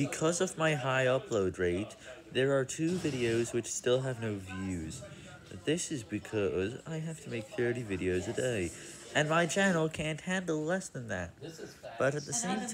Because of my high upload rate, there are two videos which still have no views. This is because I have to make 30 videos a day, and my channel can't handle less than that. But at the same time,